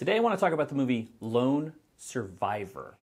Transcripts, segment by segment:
Today I want to talk about the movie Lone Survivor.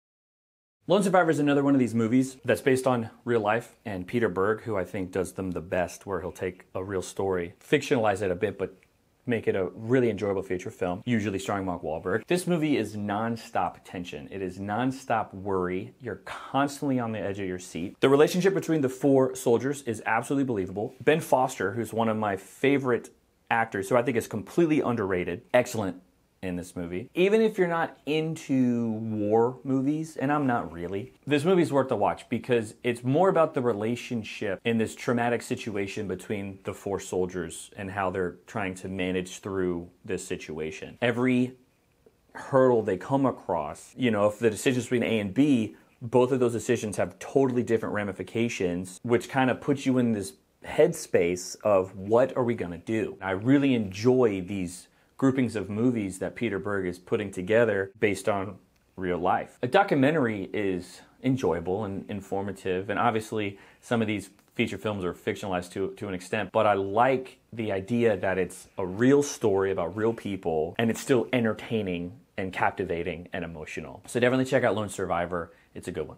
Lone Survivor is another one of these movies that's based on real life, and Peter Berg, who I think does them the best, where he'll take a real story, fictionalize it a bit, but make it a really enjoyable feature film, usually starring Mark Wahlberg. This movie is non-stop tension. It is non-stop worry. You're constantly on the edge of your seat. The relationship between the four soldiers is absolutely believable. Ben Foster, who's one of my favorite actors, who I think is completely underrated, excellent in this movie. Even if you're not into war movies, and I'm not really, this movie's worth a watch because it's more about the relationship in this traumatic situation between the four soldiers and how they're trying to manage through this situation. Every hurdle they come across, you know, if the decisions between A and B, both of those decisions have totally different ramifications, which kind of puts you in this headspace of what are we going to do? I really enjoy these groupings of movies that Peter Berg is putting together based on real life. A documentary is enjoyable and informative, and obviously some of these feature films are fictionalized to, to an extent, but I like the idea that it's a real story about real people and it's still entertaining and captivating and emotional. So definitely check out Lone Survivor. It's a good one.